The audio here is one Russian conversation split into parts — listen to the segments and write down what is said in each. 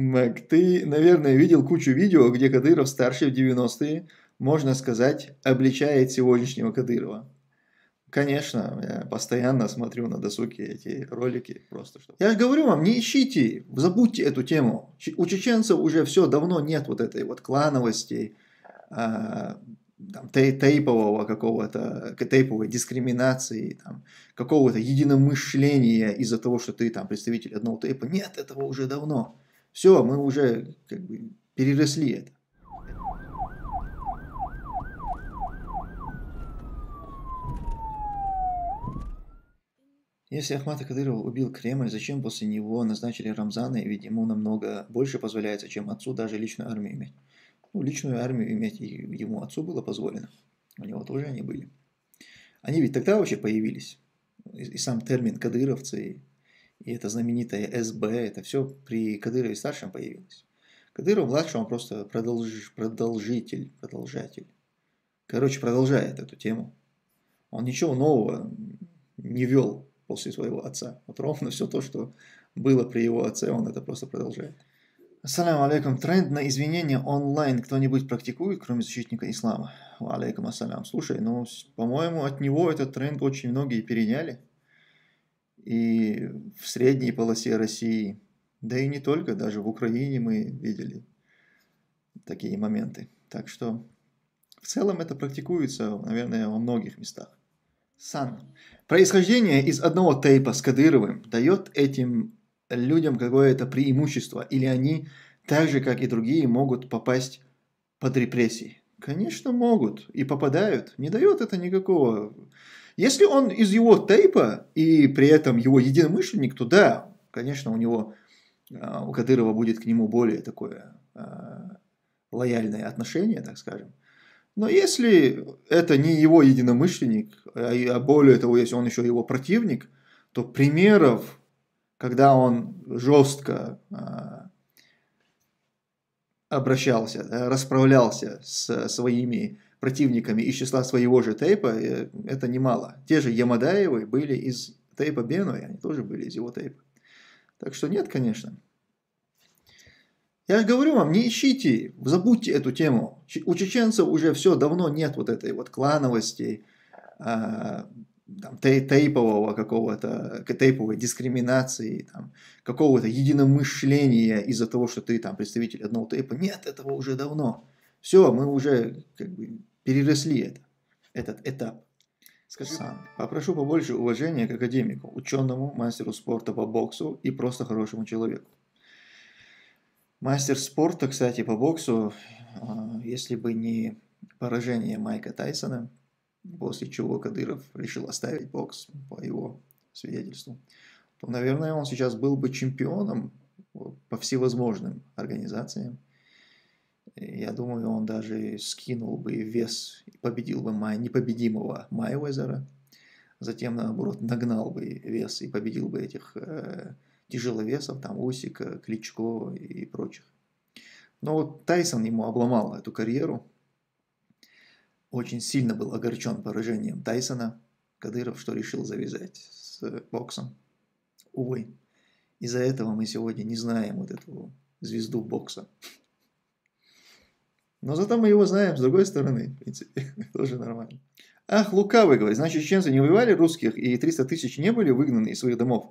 Мэг, ты, наверное, видел кучу видео, где Кадыров старший в 90-е, можно сказать, обличает сегодняшнего Кадырова. Конечно, я постоянно смотрю на досуге эти ролики, просто что. Я же говорю вам, не ищите, забудьте эту тему. У чеченцев уже все давно нет вот этой вот клановости, а, там, тейпового какого-то, тейповой дискриминации, какого-то единомышления из-за того, что ты там представитель одного тейпа. Нет, этого уже давно. Все, мы уже как бы переросли это. Если Ахмата Кадырова убил Кремль, зачем после него назначили Рамзана, ведь ему намного больше позволяется, чем отцу даже личную армию иметь. Ну, личную армию иметь ему отцу было позволено. У него тоже они были. Они ведь тогда вообще появились. И, и сам термин кадыровцы, и это знаменитое СБ, это все при Кадырове старшем появилось. Кадыров младший, он просто продолж, продолжитель, продолжатель. Короче, продолжает эту тему. Он ничего нового не вел после своего отца. Вот ровно все то, что было при его отце, он это просто продолжает. Ассаламу алейкум. Тренд на извинения онлайн кто-нибудь практикует, кроме защитника ислама? Алейкум ассалям. Слушай, ну, по-моему, от него этот тренд очень многие переняли. И в средней полосе России, да и не только, даже в Украине мы видели такие моменты. Так что в целом это практикуется, наверное, во многих местах. Сан. Происхождение из одного тейпа с Кадыровым дает этим людям какое-то преимущество, или они, так же как и другие, могут попасть под репрессии? Конечно, могут и попадают. Не дает это никакого. Если он из его тейпа и при этом его единомышленник, то да, конечно, у него, а, у Кадырова будет к нему более такое а, лояльное отношение, так скажем. Но если это не его единомышленник, а, а более того, если он еще его противник, то примеров когда он жестко обращался, расправлялся с своими противниками из числа своего же тейпа, э, это немало. Те же Ямадаевы были из тейпа Бену, и они тоже были из его тейпа. Так что нет, конечно. Я же говорю вам, не ищите, забудьте эту тему. У чеченцев уже все давно нет вот этой вот клановости, а, там, тейпового какого-то, тейповой дискриминации, там, какого-то единомышления из-за того, что ты там представитель одного тейпа. Нет, этого уже давно. Все, мы уже как бы переросли это, этот этап. Скажи, сам, попрошу побольше уважения к академику, ученому, мастеру спорта по боксу и просто хорошему человеку. Мастер спорта, кстати, по боксу, а, если бы не поражение Майка Тайсона – после чего Кадыров решил оставить бокс по его свидетельству, то, наверное, он сейчас был бы чемпионом по всевозможным организациям. Я думаю, он даже скинул бы вес и победил бы непобедимого Майвезера. Затем, наоборот, нагнал бы вес и победил бы этих э, тяжеловесов, там Усика, Кличко и прочих. Но вот Тайсон ему обломал эту карьеру – очень сильно был огорчен поражением Тайсона, Кадыров, что решил завязать с боксом. Увы, из-за этого мы сегодня не знаем вот эту звезду бокса. Но зато мы его знаем с другой стороны, в принципе, тоже нормально. Ах, лукавый, говорит, значит, чеченцы не убивали русских, и 300 тысяч не были выгнаны из своих домов.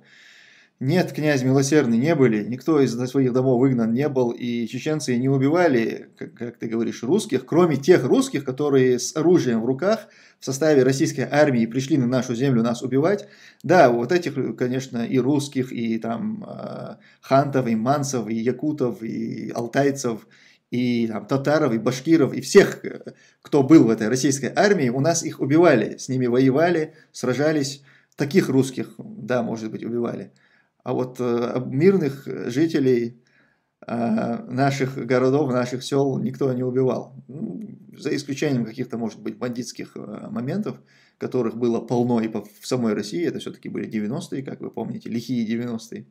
Нет, князь милосердный, не были, никто из своих домов выгнан не был, и чеченцы не убивали, как, как ты говоришь, русских, кроме тех русских, которые с оружием в руках в составе российской армии пришли на нашу землю нас убивать. Да, вот этих, конечно, и русских, и там э, хантов, и мансов, и якутов, и алтайцев, и там, татаров, и башкиров, и всех, кто был в этой российской армии, у нас их убивали, с ними воевали, сражались. Таких русских, да, может быть, убивали. А вот э, мирных жителей э, наших городов, наших сел никто не убивал. Ну, за исключением каких-то, может быть, бандитских э, моментов, которых было полно и в самой России, это все-таки были 90-е, как вы помните, лихие 90-е.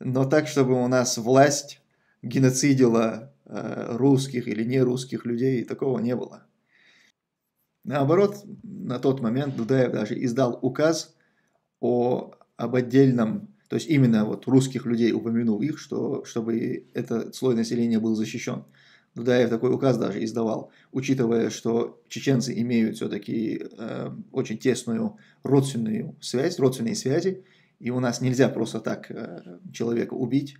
Но так, чтобы у нас власть геноцидила русских или не русских людей, такого не было. Наоборот, на тот момент Дудаев даже издал указ о, об отдельном То есть именно вот русских людей упомянул их, что, чтобы этот слой населения был защищен. Дудаев такой указ даже издавал, учитывая, что чеченцы имеют все-таки э, очень тесную родственную связь, родственные связи, и у нас нельзя просто так э, человека убить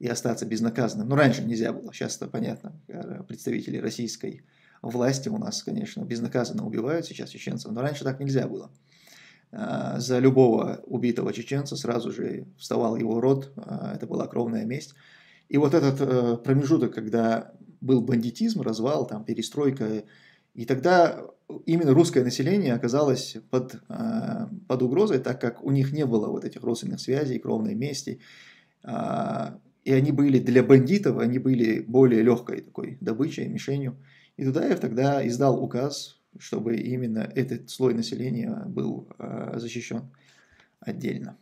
и остаться безнаказанным. Ну, раньше нельзя было, сейчас это понятно. Э, представители российской власти у нас, конечно, безнаказанно убивают сейчас чеченцев, но раньше так нельзя было. Э, за любого убитого чеченца сразу же вставал его род, э, это была кровная месть. И вот этот промежуток, когда был бандитизм, развал, там, перестройка. И тогда именно русское население оказалось под, под угрозой, так как у них не было вот этих родственных связей, кровной мести. А, и они были для бандитов, они были более легкой такой добычей, мишенью. И Дудаев тогда издал указ, чтобы именно этот слой населения был э, защищен отдельно.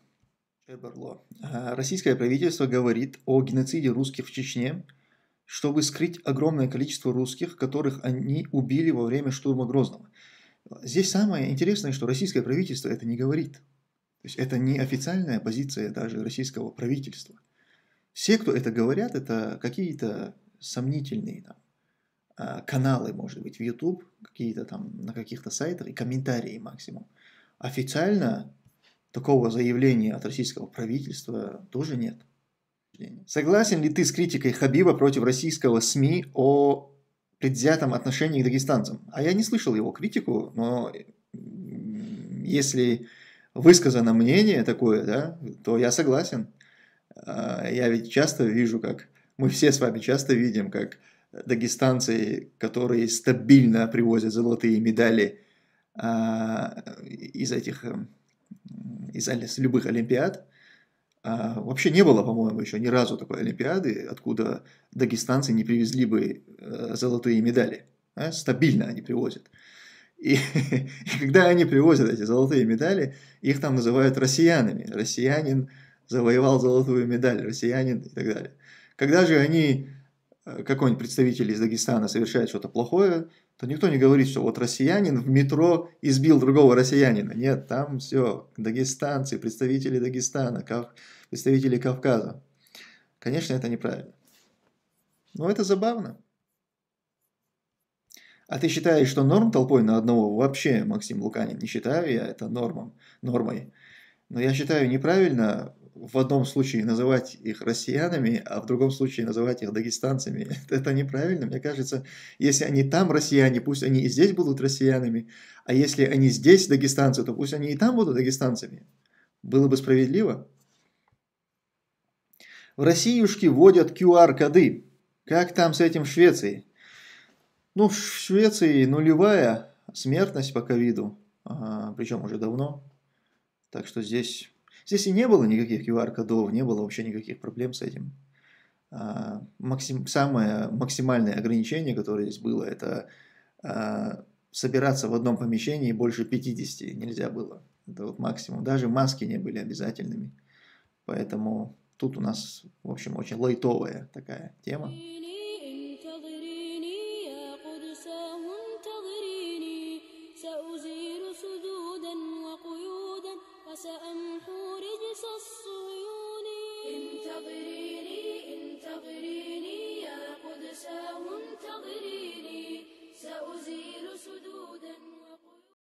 А, российское правительство говорит о геноциде русских в Чечне – чтобы скрыть огромное количество русских, которых они убили во время штурма Грозного. Здесь самое интересное, что российское правительство это не говорит. То есть это не официальная позиция даже российского правительства. Все, кто это говорят, это какие-то сомнительные там, а, каналы, может быть, в YouTube, какие-то там на каких-то сайтах и комментарии максимум. Официально такого заявления от российского правительства тоже нет. Согласен ли ты с критикой Хабиба против российского СМИ о предвзятом отношении к дагестанцам? А я не слышал его критику, но если высказано мнение такое, да, то я согласен. А, я ведь часто вижу, как мы все с вами часто видим, как дагестанцы, которые стабильно привозят золотые медали а, из этих из любых олимпиад, а, вообще не было, по-моему, еще ни разу такой Олимпиады, откуда дагестанцы не привезли бы э, золотые медали. Стабильно они привозят. И, и когда они привозят эти золотые медали, их там называют россиянами. Россиянин завоевал золотую медаль, россиянин и так далее. Когда же они, э, какой-нибудь представитель из Дагестана совершает что-то плохое, то никто не говорит, что вот россиянин в метро избил другого россиянина. Нет, там все, дагестанцы, представители Дагестана, представители Кавказа. Конечно, это неправильно. Но это забавно. А ты считаешь, что норм толпой на одного? Вообще, Максим Луканин, не считаю я это нормом, нормой. Но я считаю неправильно в одном случае называть их россиянами, а в другом случае называть их дагестанцами. Это неправильно. Мне кажется, если они там россияне, пусть они и здесь будут россиянами, а если они здесь дагестанцы, то пусть они и там будут дагестанцами. Было бы справедливо. В Россиюшки вводят QR-коды. Как там с этим в Швеции? Ну, в Швеции нулевая смертность по ковиду, причем уже давно. Так что здесь Здесь и не было никаких QR-кодов, не было вообще никаких проблем с этим. А, максим, самое максимальное ограничение, которое здесь было, это а, собираться в одном помещении больше 50 нельзя было. Это вот максимум. Даже маски не были обязательными. Поэтому тут у нас, в общем, очень лайтовая такая тема.